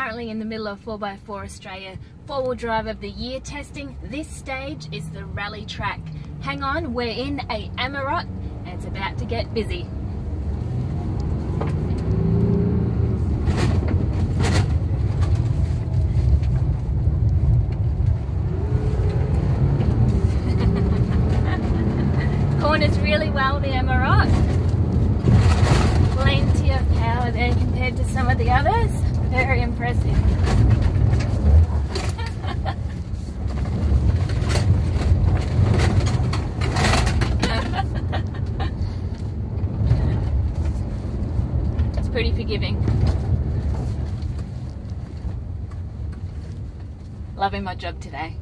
currently in the middle of 4x4 Australia four-wheel drive of the year testing. This stage is the rally track. Hang on, we're in a Amarok and it's about to get busy. Corners really well the Amarok. Plenty of power there compared to some of the others. Very impressive. it's pretty forgiving. Loving my job today.